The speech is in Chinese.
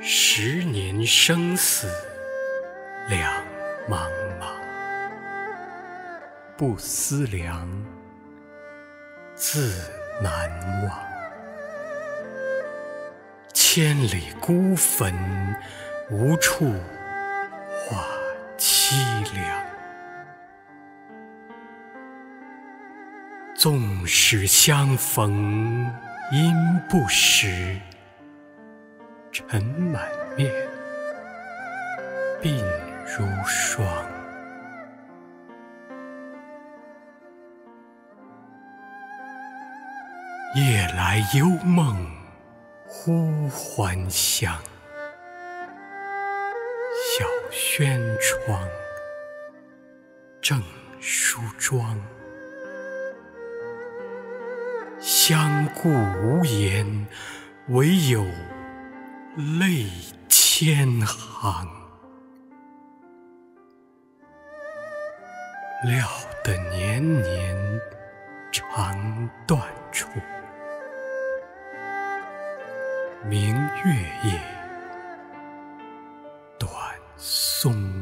十年生死两茫茫，不思量，自难忘。千里孤坟，无处话凄凉。纵使相逢应不识。尘满面，鬓如霜。夜来幽梦忽还乡，小轩窗，正梳妆。相顾无言，唯有。泪千行。料得年年肠断处明月夜短松